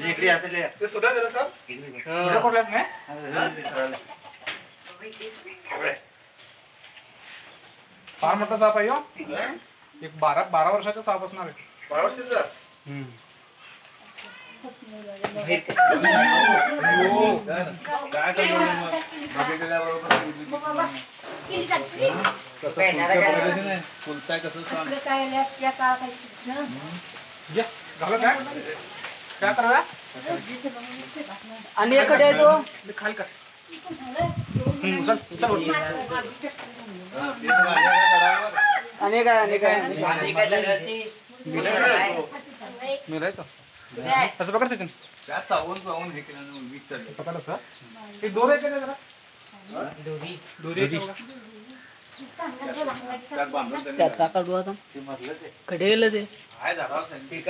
इकडे असेल हे. ते सुद्धा नाही फार मोठा साप आहे ह्यो. एक बारा बारा वर्षाचा साप असणार आहे बारा वर्षाचा? काय आहे मग? आणि एकडे आहे तो खाली कर उचल उचल ते आहे ना गडावर. आणि काय आणि काय मी राहतो असं पकड सचिन त्यात चावून चावून हे केलं आणि वीज चढली. पकड असं एक दोर आहे का जरा दोरी त्यांनी त्याचा काढू आता? ते ते. कडे गेलं ते. आहे झाडावर त्यांनी.